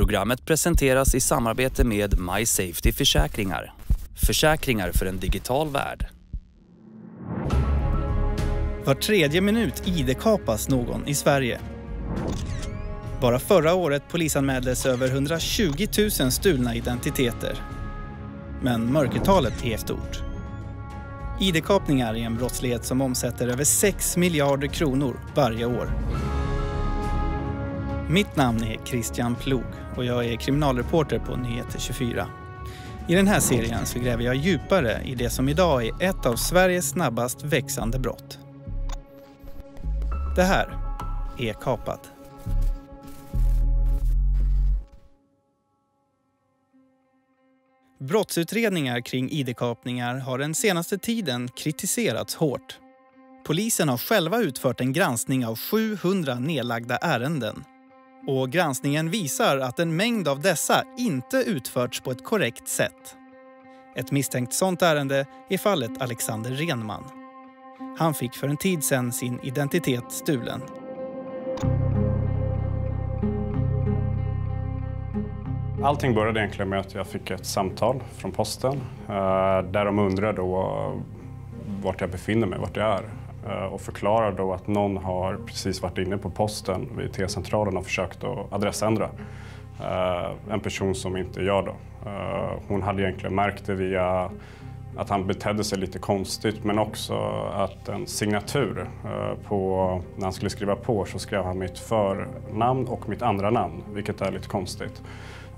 Programmet presenteras i samarbete med My Safety Försäkringar. Försäkringar för en digital värld. Var tredje minut ID-kapas någon i Sverige. Bara förra året polisanmäldes över 120 000 stulna identiteter. Men mörkertalet är stort. ID-kapningar är en brottslighet som omsätter över 6 miljarder kronor varje år. Mitt namn är Christian Plog och jag är kriminalreporter på Nyheter 24. I den här serien så gräver jag djupare i det som idag är ett av Sveriges snabbast växande brott. Det här är Kapat. Brottsutredningar kring ID-kapningar har den senaste tiden kritiserats hårt. Polisen har själva utfört en granskning av 700 nedlagda ärenden. Och granskningen visar att en mängd av dessa inte utförts på ett korrekt sätt. Ett misstänkt sånt ärende är fallet Alexander Renman. Han fick för en tid sedan sin identitet stulen. Allting började egentligen med att jag fick ett samtal från posten eh, där de undrade då eh, vart jag befinner mig, vart jag är Eh, och förklarar då att någon har precis varit inne på posten vid T-centralen och försökt att adressändra. Eh, en person som inte jag då. Eh, hon hade egentligen märkt det via att han betedde sig lite konstigt men också att en signatur eh, på, när han skulle skriva på så skrev han mitt förnamn och mitt andra namn, vilket är lite konstigt.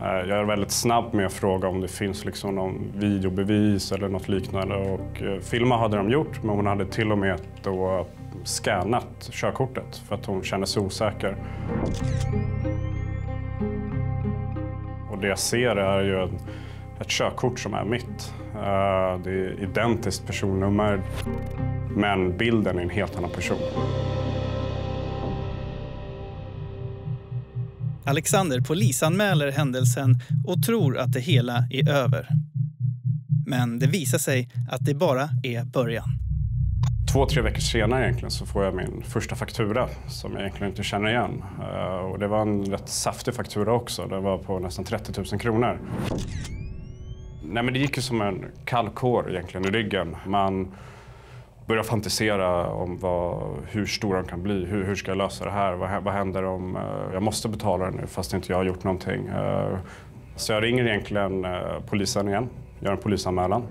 Eh, jag är väldigt snabb med att fråga om det finns liksom någon videobevis eller något liknande. Och eh, filma hade de gjort, men hon hade till och med då skannat körkortet för att hon kände sig osäker. Och det jag ser är ju ett körkort som är mitt. Eh, det är identiskt personnummer, men bilden är en helt annan person. Alexander polisanmäler händelsen och tror att det hela är över. Men det visar sig att det bara är början. Två, tre veckor senare egentligen så får jag min första faktura som jag egentligen inte känner igen. Eh, och det var en rätt saftig faktura också. Det var på nästan 30 000 kronor. Nej, men det gick ju som en kall kår egentligen i ryggen. Man börjar fantisera om vad, hur stor han kan bli. Hur, hur ska jag lösa det här? Vad, vad händer om uh, jag måste betala det nu fast inte jag har gjort någonting? Uh, så jag ringer egentligen uh, polisen igen, gör en polisanmälan.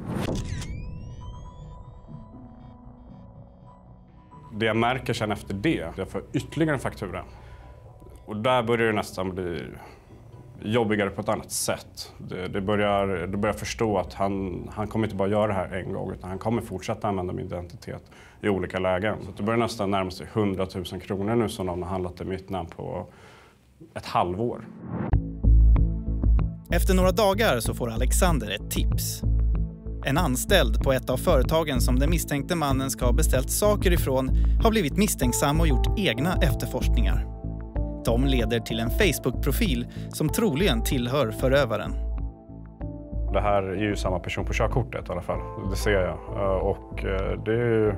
Det jag märker sen efter det, jag får ytterligare en faktura. Och där börjar det nästan bli jobbigare på ett annat sätt. Det, det börjar, du börjar förstå att han, han kommer inte bara göra det här en gång utan han kommer fortsätta använda min identitet i olika lägen. Så det börjar nästan närma sig 100 000 kronor nu som någon har handlat i mitt namn på ett halvår. Efter några dagar så får Alexander ett tips. En anställd på ett av företagen som den misstänkte mannen ska ha beställt saker ifrån har blivit misstänksam och gjort egna efterforskningar. De leder till en Facebook-profil som troligen tillhör förövaren. Det här är ju samma person på körkortet i alla fall. Det ser jag. Eh, och eh, det är ju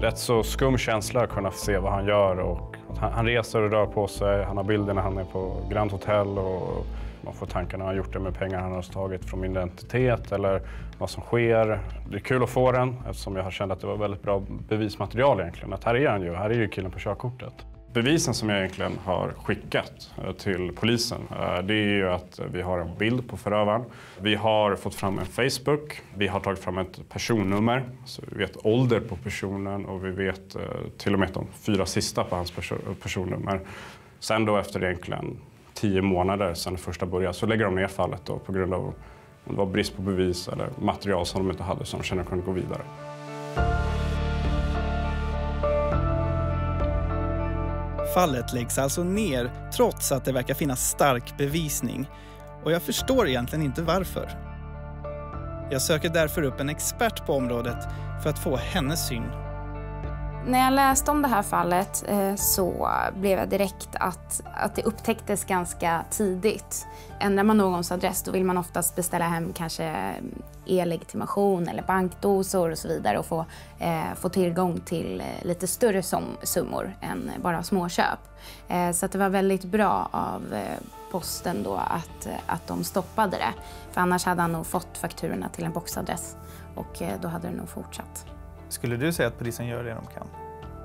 rätt så skum känsla att kunna se vad han gör. Och han reser och rör på sig. Han har bilder när han är på Grand Hotel och man får tankar när han gjort det med pengar han har tagit från min identitet eller vad som sker. Det är kul att få den eftersom jag har känt att det var väldigt bra bevismaterial egentligen. Att här är han ju, här är ju killen på körkortet. Bevisen som jag egentligen har skickat eh, till polisen eh, det är ju att vi har en bild på förövaren. Vi har fått fram en Facebook. Vi har tagit fram ett personnummer. Så vi vet ålder på personen och vi vet eh, till och med de fyra sista på hans personnummer. Sen då efter egentligen tio månader sedan det första började så lägger de ner fallet då på grund av om det var brist på bevis eller material som de inte hade som de kände kunde gå vidare. Fallet läggs alltså ner trots att det verkar finnas stark bevisning. Och jag förstår egentligen inte varför. Jag söker därför upp en expert på området för att få hennes syn. När jag läste om det här fallet eh, så blev jag direkt att, att det upptäcktes ganska tidigt. Ändrar man någons adress då vill man oftast beställa hem kanske eh, e-legitimation eller bankdosor och så vidare och få, eh, få tillgång till eh, lite större summor än bara småköp. Eh, så det var väldigt bra av eh, posten då att, att de stoppade det. För annars hade han nog fått fakturorna till en boxadress och då hade det nog fortsatt. Skulle du säga att polisen gör det de kan?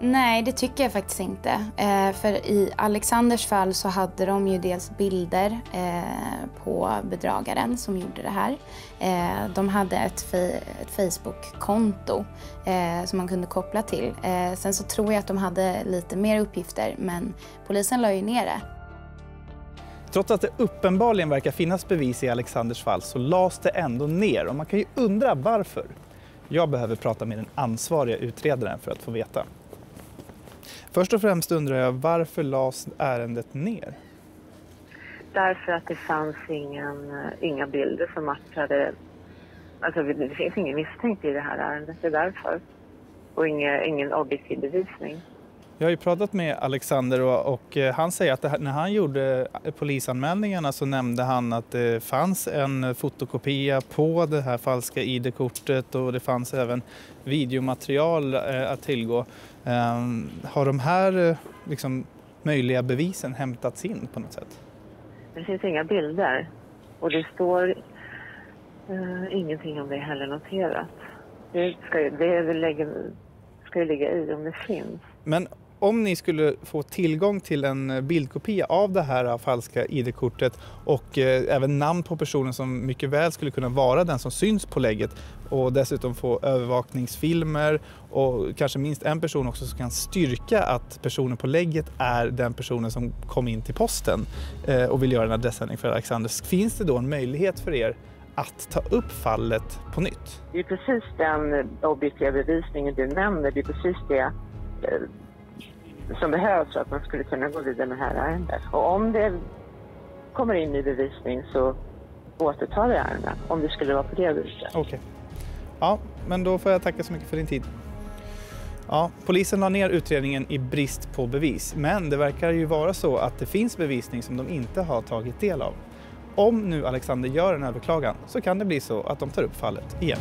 Nej, det tycker jag faktiskt inte. Eh, för i Alexanders fall så hade de ju dels bilder eh, på bedragaren som gjorde det här. Eh, de hade ett, ett Facebook-konto som man kunde koppla till. Sen så tror jag att de hade lite mer uppgifter, men polisen la ju ner det. Trots att det uppenbarligen verkar finnas bevis i Alexanders fall så lades det ändå ner och man kan ju undra varför. Jag behöver prata med den ansvariga utredaren för att få veta. Först och främst undrar jag varför lades ärendet ner? Därför att det fanns ingen, eh, inga bilder som matchade. Alltså det finns ingen misstänkt i det här ärendet, det är därför. Och inga, ingen objektiv bevisning. Jag har ju pratat med Alexander och, och eh, han säger att här, när han gjorde polisanmälningarna så nämnde han att det fanns en fotokopia på det här falska ID-kortet och det fanns även videomaterial eh, att tillgå. Um, har de här eh, liksom, möjliga bevisen hämtats in på något sätt? Det finns inga bilder och det står uh, ingenting om det heller noterat. Det ska, det lägga, ska ju ligga i om det finns. Men om ni skulle få tillgång till en eh, bildkopia av det här eh, falska ID-kortet och eh, även namn på personen som mycket väl skulle kunna vara den som syns på lägget och dessutom få övervakningsfilmer och kanske minst en person också som kan styrka att personen på lägget är den personen som kom in till posten eh, och vill göra en adressändring för Alexander. Finns det då en möjlighet för er att ta upp fallet på nytt? Det är precis den objektiva bevisningen du nämner. Det är precis det eh, som behövs för att man skulle kunna gå vidare med det här ärendet. Och om det kommer in ny bevisning så återtar vi ärendet, om det skulle vara på det viset. Okej. Okay. Ja, men då får jag tacka så mycket för din tid. Ja, polisen la ner utredningen i brist på bevis, men det verkar ju vara så att det finns bevisning som de inte har tagit del av. Om nu Alexander gör en överklagan så kan det bli så att de tar upp fallet igen.